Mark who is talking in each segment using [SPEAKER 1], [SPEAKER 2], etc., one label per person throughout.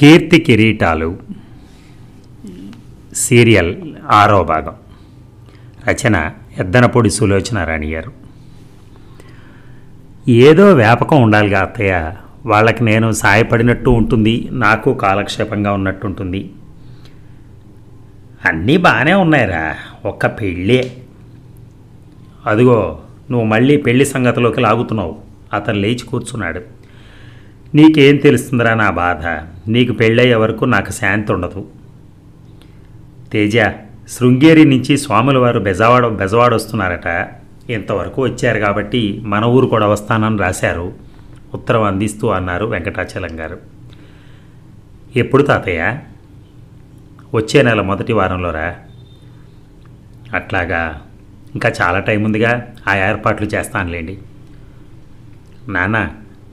[SPEAKER 1] కీర్తి కిరీటాలు సీరియల్ ఆరో భాగం. రచన ఎద్దనపొడి సులోచన రాణి గారు. ఏదో వ్యాపకం ఉండాలిగా అత్తయ్య. వాళ్ళకి నేను సాయపడినట్టు ఉంటుంది నాకు కాలక్షేపంగా ఉన్నట్టు ఉంటుంది అన్నీ బాగానే ఉన్నాయిరా ఒక్క పెళ్ళే. అదిగో నువ్వు మళ్ళీ పెళ్ళి సంగతిలోకి లాగుతున్నావు. అతను లేచి కూర్చున్నాడు. నీకేం తెలుస్తుందిరా నా బాధ? నీకు పెళ్ళయ్యే వరకు నాకు శాంతి ఉండదు. తేజ శృంగేరి నుంచి స్వాముల వారు బెజవాడ బెజవాడ వస్తున్నారట. ఇంతవరకు వచ్చారు కాబట్టి మన ఊరు కూడా వస్తానని రాశారు. ఉత్తరం అందిస్తూ అన్నారు వెంకటాచలం గారు. ఎప్పుడు తాతయ్య? వచ్చే నెల మొదటి వారంలోరా? అట్లాగా ఇంకా చాలా టైం ఉందిగా ఆ ఏర్పాట్లు చేస్తానులేండి. నాన్న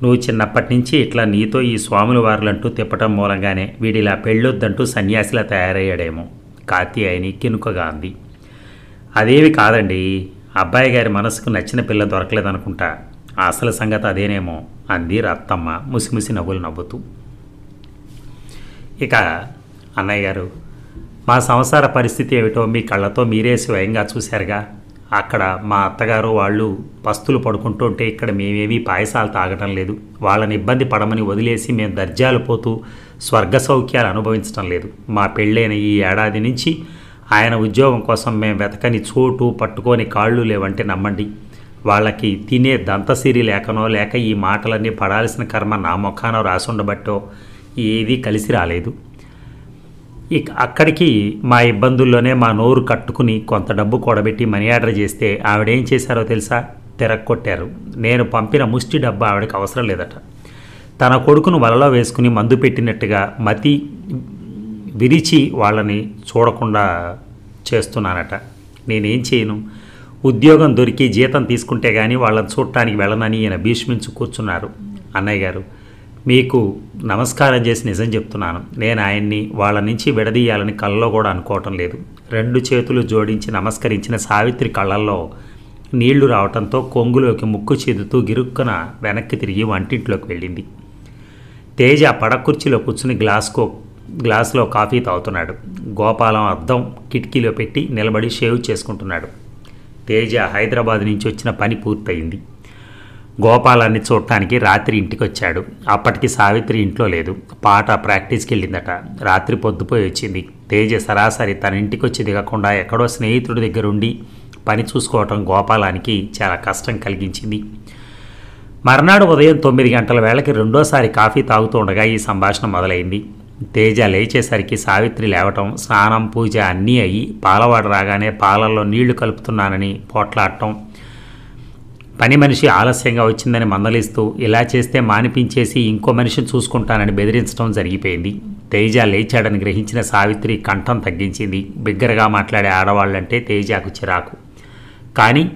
[SPEAKER 1] నువ్వు చిన్నప్పటి నుంచి ఇట్లా నీతో ఈ స్వాముల వారులంటూ తిప్పటం మూలంగానే వీడిలా పెళ్ళొద్దంటూ సన్యాసిలా తయారయ్యాడేమో. కాత్యాయని కినుకగా అంది. అదేమి కాదండి అబ్బాయి గారి మనసుకు నచ్చిన పిల్ల దొరకలేదనుకుంటా. అసలు సంగతి అదేనేమో అంది రత్తమ్మ ముసిముసి నవ్వులు నవ్వుతూ. ఇక అన్నయ్య గారు మా సంసార పరిస్థితి ఏమిటో మీ కళ్ళతో మీరే స్వయంగా చూశారుగా. అక్కడ మా అత్తగారు వాళ్ళు పస్తులు పడుకుంటుంటే ఇక్కడ మేమేమీ పాయసాలు తాగటం లేదు. వాళ్ళని ఇబ్బంది పడమని వదిలేసి మేము దర్జాలు పోతూ స్వర్గ సౌఖ్యాలు అనుభవించడం లేదు. మా పెళ్ళైన ఈ ఏడాది నుంచి ఆయన ఉద్యోగం కోసం మేము వెతకని చోటు పట్టుకొని కాళ్ళు లేవంటే నమ్మండి. వాళ్ళకి తినే దంతసిరి లేకనో లేక ఈ మాటలన్నీ పడాల్సిన కర్మ నా మొఖానో రాసుండబట్టో ఏదీ కలిసి రాలేదు. ఇక అక్కడికి మా ఇబ్బందుల్లోనే మా నోరు కట్టుకుని కొంత డబ్బు కూడబెట్టి మనీ ఆర్డర్ చేస్తే ఆవిడేం చేశారో తెలుసా? తిరక్కొట్టారు. నేను పంపిన ముష్టి డబ్బు ఆవిడకి అవసరం లేదట. తన కొడుకును వలలో వేసుకుని మందు పెట్టినట్టుగా మతి విరిచి వాళ్ళని చూడకుండా చేస్తున్నానట. నేనేం చేయను? ఉద్యోగం దొరికి జీతం తీసుకుంటే కానీ వాళ్ళని చూడటానికి వెళ్ళనని ఈయన భీష్మించు కూర్చున్నారు. అన్నయ్య గారు మీకు నమస్కారం చేసి నిజం చెప్తున్నాను. నేను ఆయన్ని వాళ్ళ నుంచి విడదీయాలని కళ్ళలో కూడా అనుకోవటం లేదు. రెండు చేతులు జోడించి నమస్కరించిన సావిత్రి కళ్ళల్లో నీళ్ళు రావటంతో కొంగులోకి ముక్కు చేదుతూ గిరుక్కున వెనక్కి తిరిగి వంటింట్లోకి వెళ్ళింది. తేజ పడకుర్చీలో కూర్చుని గ్లాస్కో గ్లాస్లో కాఫీ తాగుతున్నాడు. గోపాలం అద్దం కిటికీలో పెట్టి నిలబడి షేవ్ చేసుకుంటున్నాడు. తేజ హైదరాబాద్ నుంచి వచ్చిన పని పూర్తయింది. గోపాలాన్ని చూడటానికి రాత్రి ఇంటికి వచ్చాడు అప్పటికి సావిత్రి ఇంట్లో లేదు. పాట ప్రాక్టీస్కి వెళ్ళిందట రాత్రి పొద్దుపోయి వచ్చింది. తేజ సరాసరి తన ఇంటికి వచ్చి దిగకుండా ఎక్కడో స్నేహితుడి దగ్గరుండి పని చూసుకోవటం గోపాలానికి చాలా కష్టం కలిగించింది. మర్నాడు ఉదయం తొమ్మిది గంటల వేళకి రెండోసారి కాఫీ తాగుతూ ఉండగా ఈ సంభాషణ మొదలైంది. తేజ లేచేసరికి సావిత్రి లేవటం స్నానం పూజ అన్నీ అయ్యి పాలవాడు రాగానే పాలల్లో నీళ్ళు కలుపుతున్నానని పోట్లాడటం పని మనిషి ఆలస్యంగా వచ్చిందని మందలిస్తూ ఇలా చేస్తే మానిపించేసి ఇంకో మనిషిని చూసుకుంటానని బెదిరించడం జరిగిపోయింది. తేజ లేచాడని గ్రహించిన సావిత్రి కంఠం తగ్గించింది. బిగ్గరగా మాట్లాడే ఆడవాళ్ళంటే తేజకు చిరాకు. కానీ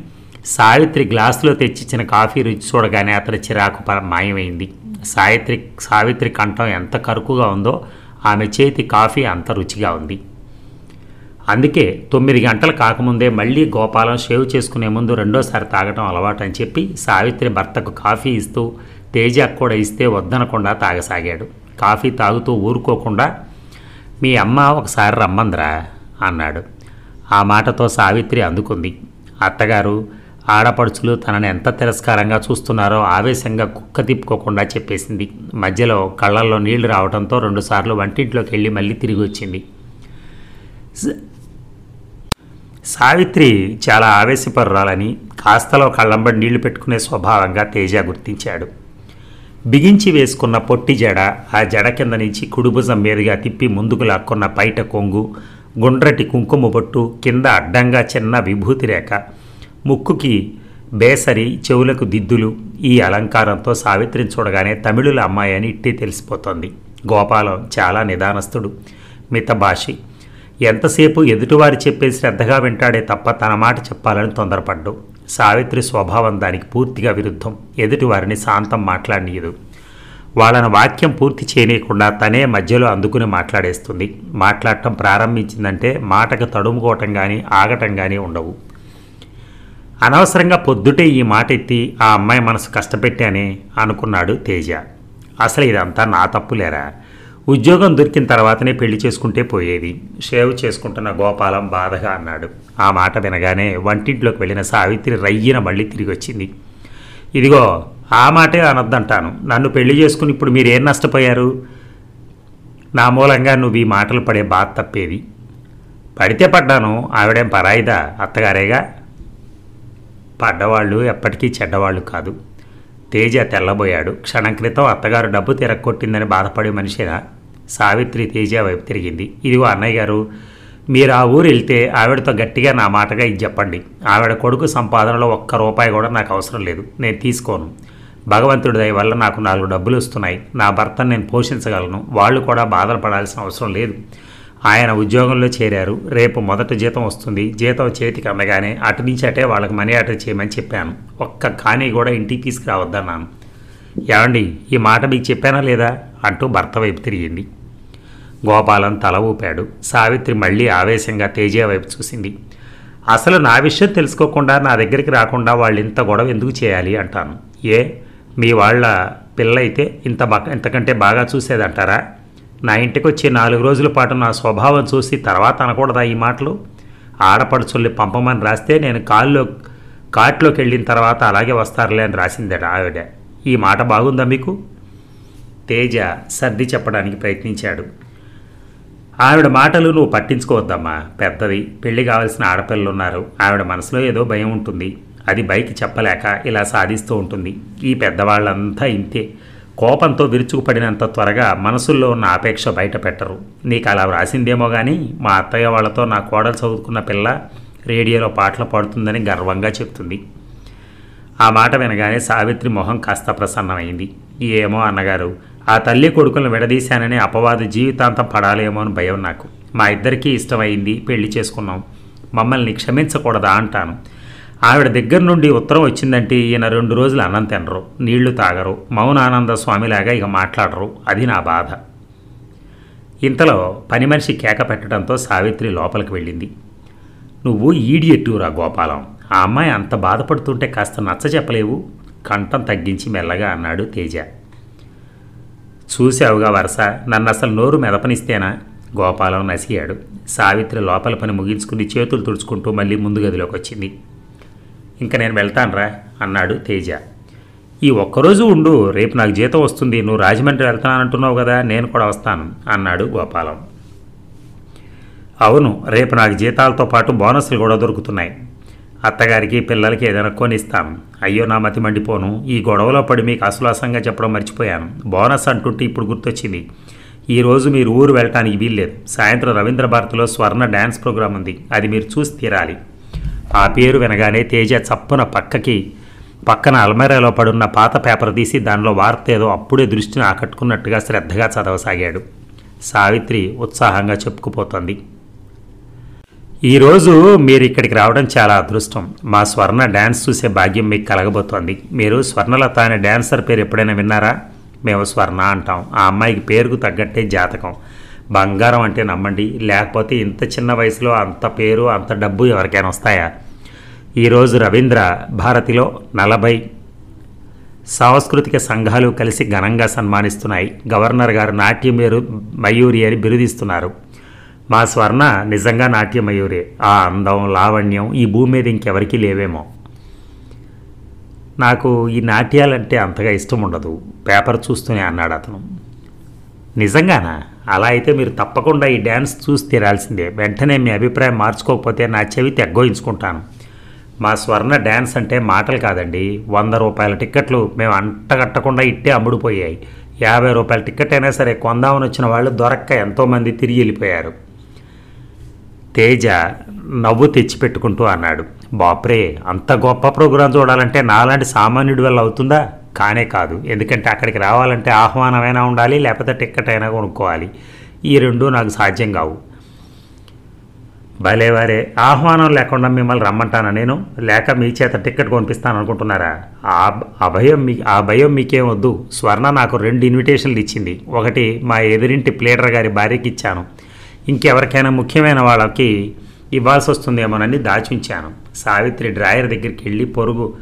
[SPEAKER 1] సావిత్రి గ్లాసులో తెచ్చిచ్చిన కాఫీ రుచి చూడగానే అతని చిరాకు మాయమైంది. సావిత్రి సావిత్రి కంఠం ఎంత కరుకుగా ఉందో ఆమె చేతి కాఫీ అంత రుచిగా ఉంది. అందుకే తొమ్మిది గంటలు కాకముందే మళ్ళీ గోపాలం షేవ్ చేసుకునే ముందు రెండోసారి తాగటం అలవాటు అని చెప్పి సావిత్రి భర్తకు కాఫీ ఇస్తూ తేజ కూడా ఇస్తే వద్దనకుండా తాగసాగాడు. కాఫీ తాగుతూ ఊరుకోకుండా మీ అమ్మ ఒకసారి రమ్మందిరా అన్నాడు. ఆ మాటతో సావిత్రి అందుకుంది. అత్తగారు ఆడపడుచులు తనని ఎంత తిరస్కారంగా చూస్తున్నారో ఆవేశంగా కుక్క తిప్పుకోకుండా చెప్పేసింది. మధ్యలో కళ్ళల్లో నీళ్ళు రావడంతో రెండుసార్లు వంటింట్లోకి వెళ్ళి మళ్ళీ తిరిగి వచ్చింది. సావిత్రి చాలా ఆవేశపరురాలని కాస్తలో కళ్ళంబడి నీళ్ళు పెట్టుకునే స్వభావంగా తేజ గుర్తించాడు. బిగించి వేసుకున్న పొట్టి జడ ఆ జడ కింద నుంచి కుడుభుజం మీదుగా తిప్పి ముందుకు లాక్కున్న పైట కొంగు గుండ్రటి కుంకుమ బొట్టు కింద అడ్డంగా చిన్న విభూతి రేఖ ముక్కుకి బేసరి చెవులకు దిద్దులు ఈ అలంకారంతో సావిత్రిని చూడగానే తమిళుల అమ్మాయి అని ఇట్టే తెలిసిపోతోంది. గోపాలం చాలా నిదానస్తుడు మితభాషి ఎంతసేపు ఎదుటివారి చెప్పే శ్రద్ధగా వింటాడే తప్ప తన మాట చెప్పాలని తొందరపడ్డు. సావిత్రి స్వభావం దానికి పూర్తిగా విరుద్ధం. ఎదుటివారిని శాంతం మాట్లాడనీయదు. వాళ్ళని వాక్యం పూర్తి చేయనీయకుండా తనే మధ్యలో అందుకుని మాట్లాడేస్తుంది. మాట్లాడటం ప్రారంభించిందంటే మాటకు తడుముకోవటం కానీ ఆగటం కానీ ఉండవు. అనవసరంగా పొద్దుటే ఈ మాట ఎత్తి ఆ అమ్మాయి మనసు కష్టపెట్టానే అనుకున్నాడు తేజ. అసలు ఇదంతా నా తప్పులేరా? ఉద్యోగం దొరికిన తర్వాతనే పెళ్ళి చేసుకుంటే పోయేది. షేవ్ చేసుకుంటున్న గోపాలం బాధగా అన్నాడు. ఆ మాట వినగానే వంటింట్లోకి వెళ్ళిన సావిత్రి రయ్యిన మళ్ళీ తిరిగి వచ్చింది ఇదిగో ఆ మాటే అనొద్దంటాను. నన్ను పెళ్ళి చేసుకుని ఇప్పుడు మీరేం నష్టపోయారు? నా మూలంగా నువ్వు ఈ మాటలు పడే బాధ తప్పేది. పడితే పడ్డాను. ఆవిడేం పరాయిదా? అత్తగారేగా? పడ్డవాళ్ళు ఎప్పటికీ చెడ్డవాళ్ళు కాదు. తేజ తెల్లబోయాడు. క్షణం క్రితం అత్తగారు డబ్బు తిరగొట్టిందని బాధపడే మనిషినా? సావిత్రి తేజ వైపు తిరిగింది. ఇదిగో అన్నయ్య గారు మీరు ఆ ఊరు వెళ్తే ఆవిడతో గట్టిగా నా మాటగా ఇది చెప్పండి. ఆవిడ కొడుకు సంపాదనలో ఒక్క రూపాయి కూడా నాకు అవసరం లేదు. నేను తీసుకోను. భగవంతుడి దయ వల్ల నాకు నాలుగు డబ్బులు వస్తున్నాయి. నా భర్తను నేను పోషించగలను. వాళ్ళు కూడా బాధలు పడాల్సిన అవసరం లేదు. ఆయన ఉద్యోగంలో చేరారు. రేపు మొదట జీతం వస్తుంది. జీతం చేతికి అందగానే అటు నుంచి అటే వాళ్ళకి మనీ ఆర్డర్ చేయమని చెప్పాను. ఒక్క కానీ కూడా ఇంటికి తీసుకురావద్దన్నాను. ఏమండి ఈ మాట మీకు చెప్పానా లేదా? అంటూ భర్త వైపు తిరిగింది. గోపాలం తల ఊపాడు. సావిత్రి మళ్ళీ ఆవేశంగా తేజ వైపు చూసింది. అసలు నా విషయం తెలుసుకోకుండా నా దగ్గరికి రాకుండా వాళ్ళు ఇంత గొడవ ఎందుకు చేయాలి అంటాను. ఏ మీ వాళ్ళ పిల్ల అయితే ఇంత బా ఇంతకంటే బాగా చూసేదంటారా? నా ఇంటికి వచ్చి నాలుగు రోజుల పాటు నా స్వభావం చూసి తర్వాత అనకూడదా ఈ మాటలు? ఆడపడుచుల్ని పంపమని రాస్తే నేను కాల్లో కాట్లోకి వెళ్ళిన తర్వాత అలాగే వస్తారులే అని రాసిందట ఆవిడ. ఈ మాట బాగుందా మీకు? తేజ సర్ది చెప్పడానికి ప్రయత్నించాడు. ఆవిడ మాటలు నువ్వు పట్టించుకోవద్దమ్మా పెద్దది పెళ్ళి కావాల్సిన ఆడపిల్లలు ఉన్నారు ఆవిడ మనసులో ఏదో భయం ఉంటుంది. అది బైక్ చెప్పలేక ఇలా సాధిస్తూ ఉంటుంది. ఈ పెద్దవాళ్ళంతా ఇంతే. కోపంతో విరుచుకుపడినంత త్వరగా మనసుల్లో ఉన్న ఆపేక్ష బయట పెట్టరు నీకు అలా వ్రాసిందేమో కానీ మా అత్తయ్య వాళ్ళతో నా కోడలు చదువుకున్న పిల్ల రేడియోలో పాటలు పాడుతుందని గర్వంగా చెప్తుంది. ఆ మాట వినగానే సావిత్రి మొహం కాస్త ప్రసన్నమైంది. ఏమో అన్నగారు ఆ తల్లి కొడుకులను విడదీశానని అపవాదు జీవితాంతం పడాలేమో అని భయం నాకు. మా ఇద్దరికీ ఇష్టమైంది పెళ్ళి చేసుకున్నాం. మమ్మల్ని క్షమించకూడదా అంటాను. ఆవిడ దగ్గర నుండి ఉత్తరం వచ్చిందంటే ఈయన రెండు రోజులు అన్నం తినరు నీళ్ళు తాగరు మౌనానంద స్వామిలాగా ఇక మాట్లాడరు. అది నా బాధ. ఇంతలో పని మనిషి కేక పెట్టడంతో సావిత్రి లోపలికి వెళ్ళింది. నువ్వు ఈడియట్టురా గోపాలం. ఆ అమ్మాయి అంత బాధపడుతుంటే కాస్త నచ్చ చెప్పలేవు కంఠం తగ్గించి మెల్లగా అన్నాడు తేజ. చూసావుగా వరస నన్ను అసలు నోరు మెదపనిస్తేనా? గోపాలం నసిగాడు. సావిత్రి లోపల పని ముగించుకుని చేతులు తుడుచుకుంటూ మళ్ళీ ముందు గదిలోకి వచ్చింది ఇంకా నేను వెళ్తానురా అన్నాడు తేజ. ఈ ఒక్కరోజు ఉండు రేపు నాకు జీతం వస్తుంది నువ్వు రాజమండ్రి వెళ్తానంటున్నావు కదా నేను కూడా వస్తాను అన్నాడు గోపాలం. అవును రేపు నాకు జీతాలతో పాటు బోనస్లు కూడా దొరుకుతున్నాయి. అత్తగారికి పిల్లలకి ఏదైనా కొనిస్తాం. అయ్యో నా మతి మండిపోను. ఈ గొడవలో పడి మీకు అసలాసంగా చెప్పడం మర్చిపోయాను. బోనస్ అంటుంటే ఇప్పుడు గుర్తొచ్చింది. ఈరోజు మీరు ఊరు వెళ్ళటానికి వీల్లేదు. సాయంత్రం రవీంద్ర భారతిలో స్వర్ణ డ్యాన్స్ ప్రోగ్రాం ఉంది. అది మీరు చూసి తీరాలి. ఆ పేరు వినగానే తేజ చప్పున పక్కకి పక్కన అల్మరాలో పడున్న పాత పేపర్ తీసి దానిలో వార్త ఏదో అప్పుడే దృష్టిని ఆకట్టుకున్నట్టుగా శ్రద్ధగా చదవసాగాడు. సావిత్రి ఉత్సాహంగా చెప్పుకుపోతోంది. ఈరోజు మీరు ఇక్కడికి రావడం చాలా అదృష్టం. మా స్వర్ణ డ్యాన్స్ చూసే భాగ్యం మీకు కలగబోతోంది. మీరు స్వర్ణలత అనే డ్యాన్సర్ పేరు ఎప్పుడైనా విన్నారా? మేము స్వర్ణ అంటాం. ఆ అమ్మాయికి పేరుకు తగ్గట్టే జాతకం. బంగారం అంటే నమ్మండి. లేకపోతే ఇంత చిన్న వయసులో అంత పేరు అంత డబ్బు ఎవరికైనా వస్తాయా? ఈరోజు రవీంద్ర భారతిలో నలభై సాంస్కృతిక సంఘాలు కలిసి ఘనంగా సన్మానిస్తున్నాయి. గవర్నర్ గారు నాట్యమేరు మయూరి అని బిరుదిస్తున్నారు. మా స్వర్ణ నిజంగా నాట్యమయూరే. ఆ అందం లావణ్యం ఈ భూమి మీద ఇంకెవరికీ లేవేమో. నాకు ఈ నాట్యాలంటే అంతగా ఇష్టం ఉండదు పేపర్ చూస్తూనే అన్నాడు అతను. నిజంగానా? అలా అయితే మీరు తప్పకుండా ఈ డ్యాన్స్ చూసి తీరాల్సిందే. వెంటనే మీ అభిప్రాయం మార్చుకోకపోతే నా చెవి తెగ్గోయించుకుంటాను. మా స్వర్ణ డ్యాన్స్ అంటే మాటలు కాదండి. వంద రూపాయల టిక్కెట్లు మేము అంటగట్టకుండా ఇట్టే అమ్ముడుపోయాయి. యాభై రూపాయల టిక్కెట్ అయినా సరే కొందామని వచ్చిన వాళ్ళు దొరక్క ఎంతోమంది తిరిగి వెళ్ళిపోయారు. తేజ నవ్వు తెచ్చిపెట్టుకుంటూ అన్నాడు. బాప్రే అంత గొప్ప ప్రోగ్రాం చూడాలంటే నాలాంటి సామాన్యుడి వల్ల అవుతుందా? కానే కాదు. ఎందుకంటే అక్కడికి రావాలంటే ఆహ్వానమైనా ఉండాలి లేకపోతే టిక్కెట్ అయినా కొనుక్కోవాలి. ఈ రెండు నాకు సాధ్యం కావు. భలేవారే ఆహ్వానం లేకుండా మిమ్మల్ని రమ్మంటానా నేను? లేక మీ చేత టిక్కెట్ కొనిపిస్తాను అనుకుంటున్నారా ఆ ఆ భయం మీ ఆ భయం మీకేం వద్దు. స్వర్ణ నాకు రెండు ఇన్విటేషన్లు ఇచ్చింది. ఒకటి మా ఎదురింటి ప్లేడర్ గారి భార్యకి ఇచ్చాను ఇంకెవరికైనా ముఖ్యమైన వాళ్ళకి ఇవ్వాల్సి వస్తుందేమోనని దాచి ఉంచాను సావిత్రి డ్రాయర్ దగ్గరికి వెళ్ళి పొరుగు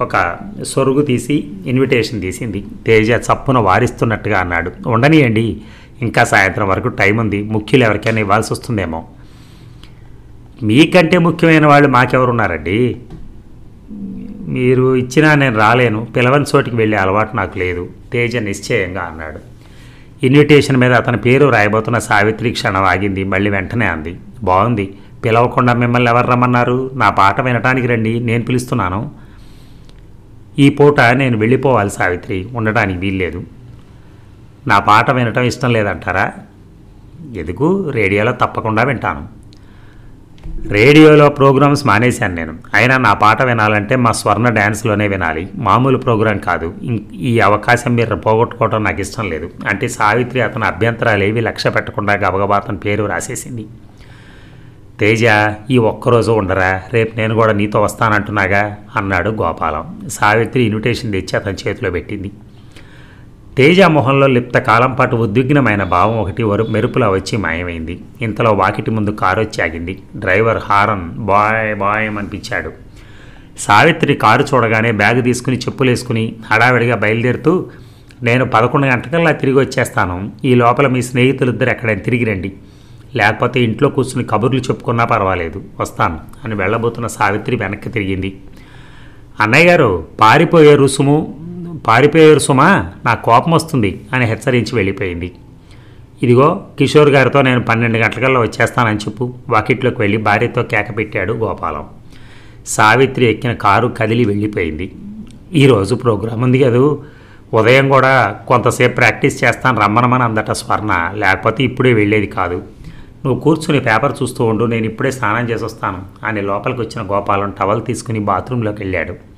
[SPEAKER 1] ఒక సొరుగు తీసి ఇన్విటేషన్ తీసింది. తేజ చప్పున వారిస్తున్నట్టుగా అన్నాడు. ఉండనియండి ఇంకా సాయంత్రం వరకు టైం ఉంది ముఖ్యులు ఎవరికైనా ఇవ్వాల్సి వస్తుందేమో మీకంటే ముఖ్యమైన వాళ్ళు మాకెవరున్నారండి? మీరు ఇచ్చినా నేను రాలేను. పిలవని చోటికి వెళ్ళే అలవాటు నాకు లేదు తేజ నిశ్చయంగా అన్నాడు. ఇన్విటేషన్ మీద అతని పేరు రాయబోతున్న సావిత్రి క్షణం ఆగింది. మళ్ళీ వెంటనే అంది. బాగుంది పిలవకుండా మిమ్మల్ని ఎవరు రమ్మన్నారు? నా పాట వినటానికి రండి నేను పిలుస్తున్నాను. ఈ పూట నేను వెళ్ళిపోవాలి సావిత్రి. ఉండటానికి వీల్లేదు. నా పాట వినటం ఇష్టం లేదంటారా? ఎందుకు? రేడియోలో తప్పకుండా వింటాను. రేడియోలో ప్రోగ్రామ్స్ మానేశాను నేను. అయినా నా పాట వినాలంటే మా స్వర్ణ డ్యాన్స్లోనే వినాలి. మామూలు ప్రోగ్రాం కాదు. ఈ అవకాశం మీరు పోగొట్టుకోవడం నాకు ఇష్టం లేదు. అంటే సావిత్రి అతని అభ్యంతరాలు ఏవి లక్ష్య పెట్టకుండా గబగబా అతని పేరు రాసేసింది. తేజ ఈ ఒక్కరోజు ఉండరా? రేపు నేను కూడా నీతో వస్తానంటున్నాగా? అన్నాడు గోపాలం. సావిత్రి ఇన్విటేషన్ తెచ్చి అతని చేతిలో పెట్టింది. తేజ మొహంలో లిప్త కాలం పాటు ఉద్విగ్నమైన భావం ఒకటి వరు మెరుపులా వచ్చి మాయమైంది. ఇంతలో వాకిటి ముందు కారు వచ్చి ఆగింది. డ్రైవర్ హారన్ బాయ్ బాయ్ అనిపించాడు. సావిత్రి కారు చూడగానే బ్యాగ్ తీసుకుని చెప్పులేసుకుని హడావిడిగా బయలుదేరుతూ నేను పదకొండు గంటకల్లా తిరిగి వచ్చేస్తాను. ఈ లోపల మీ స్నేహితులిద్దరు ఎక్కడైనా తిరిగి రండి. లేకపోతే ఇంట్లో కూర్చుని కబుర్లు చెప్పుకున్నా పర్వాలేదు. వస్తాను అని వెళ్ళబోతున్న సావిత్రి వెనక్కి తిరిగింది. అన్నయ్య గారు పారిపోయే రుసుము పారిపోయారు సుమా నా కోపం వస్తుంది అని హెచ్చరించి వెళ్ళిపోయింది. ఇదిగో కిషోర్ గారితో నేను పన్నెండు గంటలకల్లా వచ్చేస్తానని చెప్పు వాకిట్లోకి వెళ్ళి భార్యతో కేక పెట్టాడు గోపాలం. సావిత్రి ఎక్కిన కారు కదిలి వెళ్ళిపోయింది. ఈరోజు ప్రోగ్రాం ఉంది కదూ? ఉదయం కూడా కొంతసేపు ప్రాక్టీస్ చేస్తాను రమ్మనమని అందట స్వర్ణ లేకపోతే ఇప్పుడే వెళ్ళేది కాదు. నువ్వు కూర్చుని పేపర్ చూస్తూ ఉండు నేను ఇప్పుడే స్నానం చేసి వస్తాను అని లోపలికి వచ్చిన గోపాలం టవల్ తీసుకుని బాత్రూంలోకి వెళ్ళాడు.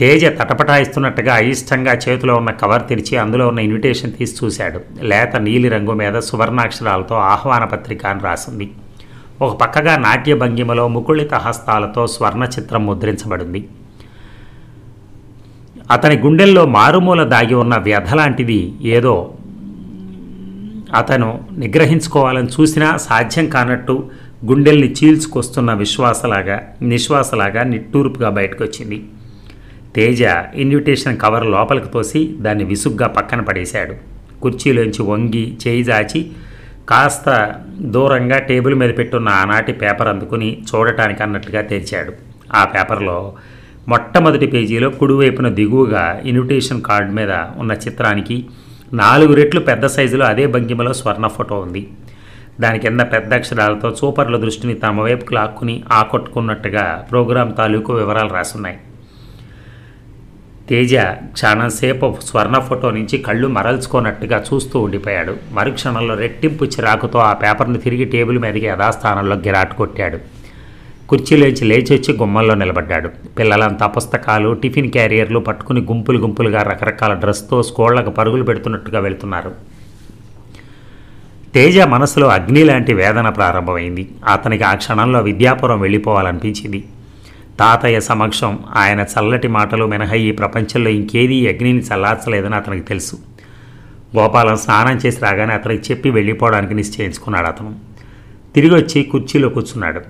[SPEAKER 1] తేజ తటపటాయిస్తున్నట్టుగా అయిష్టంగా చేతిలో ఉన్న కవర్ తెరిచి అందులో ఉన్న ఇన్విటేషన్ తీసి చూశాడు. లేత నీలిరంగు మీద సువర్ణాక్షరాలతో ఆహ్వాన పత్రిక అని రాసింది. ఒక పక్కగా నాట్య భంగిమలో ముకుళిత హస్తాలతో స్వర్ణ చిత్రం ముద్రించబడింది. అతని గుండెల్లో మారుమూల దాగి ఉన్న వ్యధ లాంటిది ఏదో అతను నిగ్రహించుకోవాలని చూసినా సాధ్యం కానట్టు గుండెల్ని చీల్చుకొస్తున్న విశ్వాసలాగా నిశ్వాసలాగా నిట్టూర్పుగా బయటకు వచ్చింది తేజ ఇన్విటేషన్ కవర్ లోపలికి తోసి దాన్ని విసుగ్గా పక్కన పడేశాడు. కుర్చీలోంచి వంగి చేయి దాచి కాస్త దూరంగా టేబుల్ మీద పెట్టున్న ఆనాటి పేపర్ అందుకుని చూడటానికి అన్నట్టుగా తెరిచాడు. ఆ పేపర్లో మొట్టమొదటి పేజీలో కుడివైపున దిగువగా ఇన్విటేషన్ కార్డు మీద ఉన్న చిత్రానికి నాలుగు రెట్లు పెద్ద సైజులో అదే భంగిమలో స్వర్ణ ఫోటో ఉంది. దాని కింద పెద్ద అక్షరాలతో చూపర్ల దృష్టిని తమ వైపుకు లాక్కుని ఆకట్టుకున్నట్టుగా ప్రోగ్రాం తాలూకు వివరాలు రాసున్నాయి. తేజ క్షణంసేపు స్వర్ణ ఫోటో నుంచి కళ్ళు మరల్చుకోనట్టుగా చూస్తూ ఉండిపోయాడు. మరుక్షణంలో రెట్టింపు చిరాకుతో ఆ పేపర్ను తిరిగి టేబుల్ మీదకి యథాస్థానంలో గిరాటు కొట్టాడు. కుర్చీలోంచి లేచి వచ్చి గుమ్మంలో నిలబడ్డాడు. పిల్లలంతా పుస్తకాలు టిఫిన్ క్యారియర్లు పట్టుకుని గుంపులు గుంపులుగా రకరకాల డ్రెస్తో స్కూళ్ళకు పరుగులు పెడుతున్నట్టుగా వెళ్తున్నారు. తేజ మనసులో అగ్ని లాంటి వేదన ప్రారంభమైంది. అతనికి ఆ క్షణంలో విద్యాపురం వెళ్ళిపోవాలనిపించింది. తాతయ్య సమక్షం ఆయన చల్లటి మాటలు మినహా ఈ ప్రపంచంలో ఇంకేదీ అగ్నిని చల్లార్చలేదని అతనికి తెలుసు. గోపాలం స్నానం చేసి రాగానే అతనికి చెప్పి వెళ్ళిపోవడానికి నిశ్చయించుకున్నాడు అతను. తిరిగి వచ్చి కుర్చీలో కూర్చున్నాడు.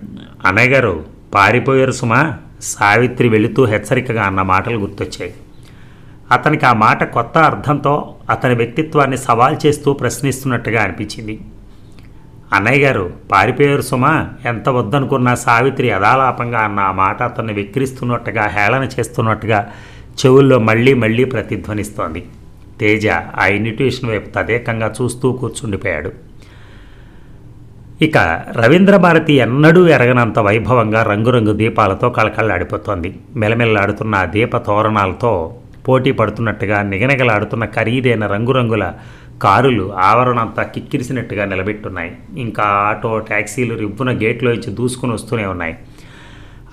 [SPEAKER 1] అన్నయ్య గారు పారిపోయారు సుమా? సావిత్రి వెళుతూ హెచ్చరికగా అన్న మాటలు గుర్తొచ్చాయి. అతనికి ఆ మాట కొత్త అర్థంతో అతని వ్యక్తిత్వాన్ని సవాల్ చేస్తూ ప్రశ్నిస్తున్నట్టుగా అనిపించింది. అన్నయ్య గారు పారిపోయారు సుమా ఎంత వద్దనుకున్నా సావిత్రి యథాలాపంగా అన్న ఆ మాట అతన్ని వెక్కిరిస్తున్నట్టుగా హేళన చేస్తున్నట్టుగా చెవుల్లో మళ్ళీ మళ్ళీ ప్రతిధ్వనిస్తోంది. తేజ ఆ ఇన్విటేషన్ వైపు తదేకంగా చూస్తూ కూర్చుండిపోయాడు. ఇక రవీంద్ర భారతి ఎన్నడూ ఎరగనంత వైభవంగా రంగురంగు దీపాలతో కళకళలాడిపోతోంది. మెలమెల్లాడుతున్న ఆ దీప తోరణాలతో పోటీ పడుతున్నట్టుగా నిగనిగలాడుతున్న ఖరీదైన రంగురంగుల కారులు ఆవరణంతా కిక్కిరిసినట్టుగా నిలబెట్టున్నాయి. ఇంకా ఆటో ట్యాక్సీలు రిబ్బున గేట్లో ఇచ్చి దూసుకుని వస్తూనే ఉన్నాయి.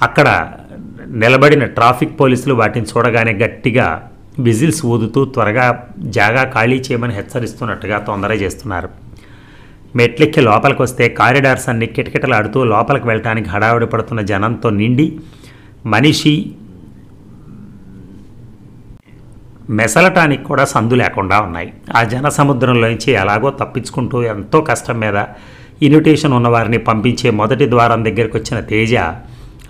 [SPEAKER 1] అక్కడ నిలబడిన ట్రాఫిక్ పోలీసులు వాటిని చూడగానే గట్టిగా విజిల్స్ ఊదుతూ త్వరగా జాగా ఖాళీ చేయమని హెచ్చరిస్తున్నట్టుగా తొందర చేస్తున్నారు. మెట్లెక్కి లోపలికి వస్తే కారిడార్స్ అన్ని కిటకిటలాడుతూ లోపలికి వెళ్ళటానికి హడావిడి పడుతున్న జనంతో నిండి మనిషి మెసలటానికి కూడా సందు లేకుండా ఉన్నాయి. ఆ జన సముద్రంలోంచి ఎలాగో తప్పించుకుంటూ ఎంతో కష్టం మీద ఇన్విటేషన్ ఉన్నవారిని పంపించే మొదటి ద్వారం దగ్గరికి వచ్చిన తేజ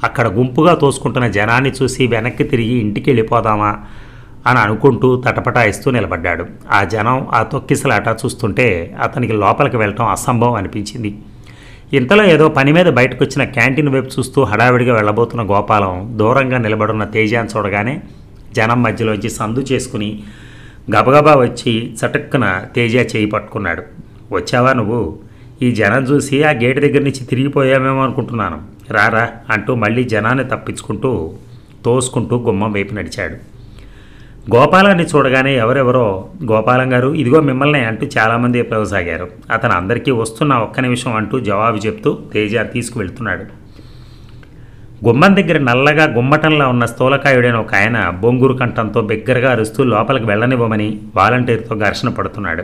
[SPEAKER 1] అక్కడ గుంపుగా తోసుకుంటున్న జనాన్ని చూసి వెనక్కి తిరిగి ఇంటికి వెళ్ళిపోదామా అని అనుకుంటూ తటపటాయిస్తూ నిలబడ్డాడు. ఆ జనం ఆ తొక్కిసలాట చూస్తుంటే అతనికి లోపలికి వెళ్ళటం అసంభవం అనిపించింది. ఇంతలో ఏదో పని మీద బయటకు వచ్చిన క్యాంటీన్ వైపు చూస్తూ హడావిడిగా వెళ్ళబోతున్న గోపాలం దూరంగా నిలబడున్న తేజాన్ని చూడగానే జనం మధ్యలోంచి సందు చేసుకుని గబగబా వచ్చి చటుక్కున తేజ చేయి పట్టుకున్నాడు. వచ్చావా నువ్వు? ఈ జనం చూసి ఆ గేటు దగ్గర నుంచి తిరిగిపోయామేమో అనుకుంటున్నాను. రారా అంటూ మళ్ళీ జనాన్ని తప్పించుకుంటూ తోసుకుంటూ గుమ్మం వైపు నడిచాడు. గోపాలాన్ని చూడగానే ఎవరెవరో గోపాలం గారు ఇదిగో మిమ్మల్ని అంటూ చాలామంది ప్రవసాగారు అతను అందరికీ వస్తున్న ఒక్క నిమిషం అంటూ జవాబు చెప్తూ తేజ తీసుకువెళ్తున్నాడు. గుమ్మం దగ్గర నల్లగా గుమ్మటంలో ఉన్న స్థూలకాయుడైన ఒక ఆయన బొంగురు కంఠంతో బిగ్గరగా అరుస్తూ లోపలికి వెళ్ళనివ్వమని వాలంటీర్తో ఘర్షణ పడుతున్నాడు.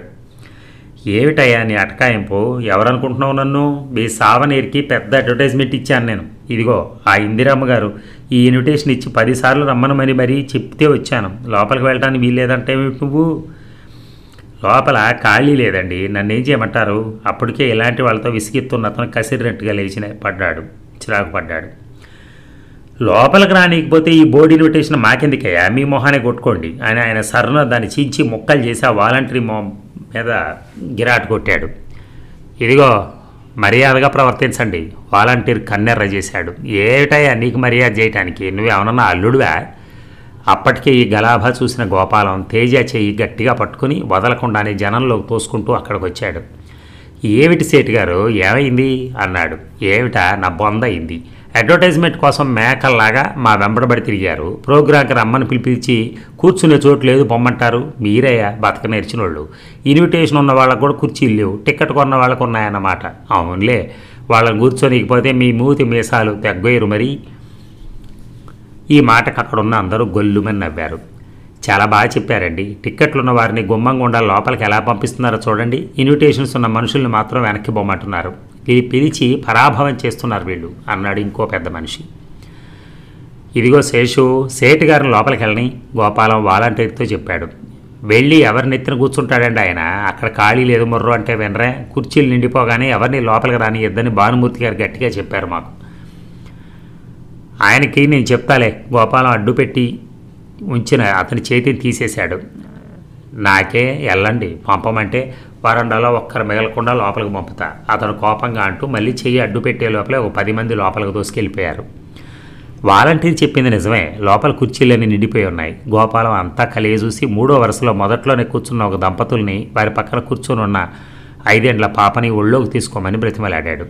[SPEAKER 1] ఏమిటయ్యా నీ అటకాయింపు? ఎవరనుకుంటున్నావు నన్ను? మీ సావనీర్కి పెద్ద అడ్వర్టైజ్మెంట్ ఇచ్చాను నేను. ఇదిగో ఆ ఇందిరమ్మ గారు ఈ ఇన్విటేషన్ ఇచ్చి పదిసార్లు రమ్మనమని మరీ చెప్తే వచ్చాను. లోపలికి వెళ్ళడానికి వీల్లేదంటే నువ్వు? లోపల ఖాళీ లేదండి. నన్ను ఏం చేయమంటారు? అప్పటికే ఇలాంటి వాళ్ళతో విసిగెత్తున్న అతను కసిరినట్టుగా లేచిన పడ్డాడు. చిరాకు పడ్డాడు. లోపలికి రానికపోతే ఈ బోర్డు ఇన్విటేషన్ మాకెందుకయ్యా? మీ మొహానే కొట్టుకోండి. అని ఆయన సర్న దాన్ని చించి ముక్కలు చేసి ఆ వాలంటరీ మొ మీద గిరాటు కొట్టాడు. ఇదిగో మర్యాదగా ప్రవర్తించండి. వాలంటీర్ కన్నెర్ర చేశాడు. ఏమిటయ్యా నీకు మర్యాద చేయటానికి? నువ్వేమన్నా అల్లుడువా? అప్పటికే ఈ గలాభా చూసిన గోపాలం తేజ చెయ్యి గట్టిగా పట్టుకుని వదలకుండానే జనంలోకి తోసుకుంటూ అక్కడికి వచ్చాడు ఏమిటి సేటు గారు? ఏమైంది? అన్నాడు. ఏమిటా? నా బొంద అయింది. అడ్వర్టైజ్మెంట్ కోసం మేకల్లాగా మా వెంబడబడి తిరిగారు. ప్రోగ్రాంకి రమ్మని పిలిపించి కూర్చునే చోటు లేదు పొమ్మంటారు మీరయ్యా బతక నేర్చినోళ్ళు ఇన్విటేషన్ ఉన్న వాళ్ళకు కూడా కుర్చీలు లేవు. టికెట్ కొన్న వాళ్ళకు ఉన్నాయన్నమాట. అవునులే. వాళ్ళని కూర్చొనికపోతే మీ మూతి మీసాలు తెగ్గోయరు మరి. ఈ మాటకు అక్కడ ఉన్న అందరూ గొల్లుమని నవ్వారు. చాలా బాగా చెప్పారండి. టిక్కెట్లు ఉన్న వారిని గుమ్మంగా లోపలికి ఎలా పంపిస్తున్నారో చూడండి. ఇన్విటేషన్స్ ఉన్న మనుషుల్ని మాత్రం వెనక్కి బొమ్మంటున్నారు. ఇది పిలిచి పరాభవం చేస్తున్నారు వీళ్ళు అన్నాడు ఇంకో పెద్ద మనిషి. ఇదిగో శేషు సేటు గారిని లోపలికి వెళ్ళని గోపాలం వాలంటీర్తో చెప్పాడు. వెళ్ళి ఎవరిని ఎత్తిన కూర్చుంటాడండి ఆయన? అక్కడ ఖాళీ లేదు మొర్రు అంటే వినరే. కుర్చీలు నిండిపోగానే ఎవరిని లోపలికి రాని ఇద్దని భానుమూర్తి గారు గట్టిగా చెప్పారు మాకు. ఆయనకి నేను చెప్తాలే. గోపాలం అడ్డు పెట్టి ఉంచిన అతని చేతిని తీసేశాడు. నాకే వెళ్ళండి పంపమంటే వరండాలో ఒక్కరు మిగలకుండా లోపలికి పంపుతా. అతను కోపంగా అంటూ మళ్ళీ చెయ్యి అడ్డు పెట్టే లోపలే ఒక పది మంది లోపలికి దోసుకెళ్ళిపోయారు. వాలంటీర్ చెప్పింది నిజమే లోపల కుర్చీలన్నీ నిండిపోయి ఉన్నాయి. గోపాలం అంతా కలిగి చూసి మూడో వరుసలో మొదట్లోనే కూర్చున్న ఒక దంపతుల్ని వారి పక్కన కూర్చొని ఉన్న ఐదేండ్ల పాపని ఒళ్ళోకి తీసుకోమని బ్రతిమలాడాడు.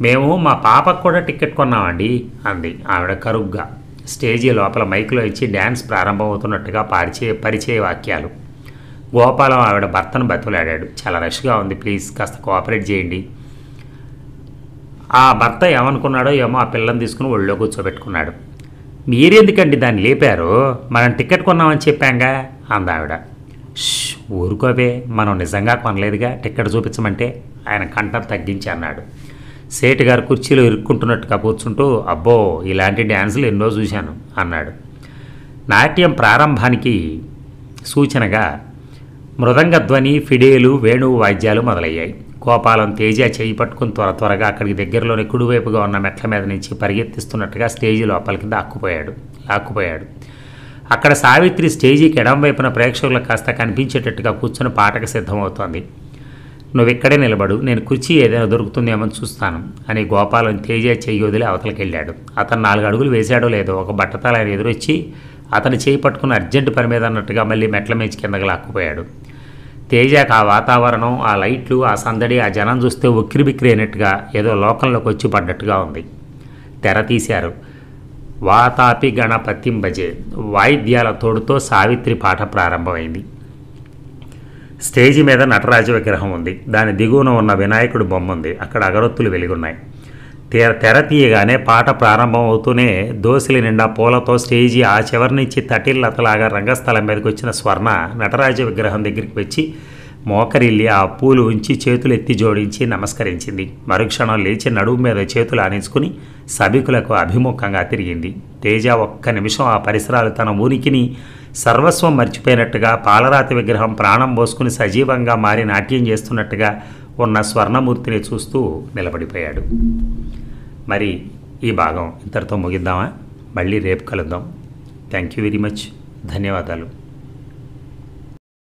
[SPEAKER 1] మేము మా పాపకు కూడా టికెట్ కొన్నామండి అంది ఆవిడ కరుగ్గా. స్టేజీ లోపల మైకులో ఇచ్చి డ్యాన్స్ ప్రారంభమవుతున్నట్టుగా పరిచయ పరిచయ వాక్యాలు. గోపాలం ఆవిడ భర్తను బతులాడాడు చాలా రష్గా ఉంది. ప్లీజ్ కాస్త కోఆపరేట్ చేయండి. ఆ భర్త ఏమనుకున్నాడో ఏమో ఆ పిల్లని తీసుకుని ఒళ్ళో కూర్చోబెట్టుకున్నాడు. మీరెందుకండి దాన్ని లేపారు? మనం టికెట్ కొన్నామని చెప్పాంగా అందావిడ ఆవిడ. ఊరుకోవే. మనం నిజంగా కొనలేదుగా. టికెట్ చూపించమంటే ఆయన కంఠం తగ్గించి అన్నాడు. సేటు గారు కుర్చీలో ఇరుక్కుంటున్నట్టుగా కూర్చుంటూ అబ్బో ఇలాంటి డ్యాన్సులు ఎన్నో చూశాను అన్నాడు. నాట్యం ప్రారంభానికి సూచనగా మృదంగ ధ్వని ఫిడేలు వేణువు వాయిద్యాలు మొదలయ్యాయి. గోపాలం తేజ చేయి పట్టుకుని త్వర త్వరగా అక్కడికి దగ్గరలోని కుడివైపుగా ఉన్న మెట్ల మీద నుంచి పరిగెత్తిస్తున్నట్టుగా స్టేజి లోపలికి దాక్కుపోయాడు లాక్కుపోయాడు అక్కడ సావిత్రి స్టేజీకి ఎడం వైపున ప్రేక్షకులకు కాస్త కనిపించేటట్టుగా కూర్చొని పాటకు సిద్ధమవుతోంది. నువ్వు ఇక్కడే నిలబడు నేను కుర్చీ ఏదైనా దొరుకుతుందేమో చూస్తాను. అని గోపాలం తేజ చెయ్యి వదిలి అవతలకి అతను నాలుగు అడుగులు వేశాడో లేదో ఒక బట్టతల ఆయన ఎదురొచ్చి అతను చేయి పట్టుకుని అర్జెంటు పని మీద అన్నట్టుగా మళ్ళీ మెట్ల మేచి కిందకి లాక్కుపోయాడు. తేజాకు ఆ వాతావరణం ఆ లైట్లు ఆ సందడి ఆ జనం చూస్తే ఉక్కిరి బిక్కిరి అయినట్టుగా ఏదో లోకంలోకి వచ్చి పడ్డట్టుగా ఉంది. తెర తీశారు. వాతాపి గణపతింబజే. వాయిద్యాల తోడుతో సావిత్రి పాట ప్రారంభమైంది. స్టేజి మీద నటరాజ విగ్రహం ఉంది. దాని దిగువన ఉన్న వినాయకుడు బొమ్మ ఉంది. అక్కడ అగరొత్తులు వెలుగున్నాయి. తెర తెర తీయగానే పాట ప్రారంభం అవుతూనే దోసిలి నిండా పూలతో స్టేజి ఆ చివరి నుంచి తటిల్లతలాగా రంగస్థలం మీదకి వచ్చిన స్వర్ణ నటరాజ విగ్రహం దగ్గరికి వచ్చి మోకరిల్లి ఆ పూలు ఉంచి చేతులు ఎత్తి జోడించి నమస్కరించింది. మరుక్షణం లేచి నడుము మీద చేతులు ఆనించుకుని సభికులకు అభిముఖంగా తిరిగింది. తేజ ఒక్క నిమిషం ఆ పరిసరాలు తన ఉనికిని సర్వస్వం మర్చిపోయినట్టుగా పాలరాతి విగ్రహం ప్రాణం పోసుకుని సజీవంగా మారి నాట్యం చేస్తున్నట్టుగా ఉన్న స్వర్ణమూర్తిని చూస్తూ నిలబడిపోయాడు. మరి ఈ భాగం ఇంతటితో ముగిద్దామా? మళ్ళీ రేపు కలుద్దాం. థ్యాంక్ యూ వెరీ మచ్ ధన్యవాదాలు.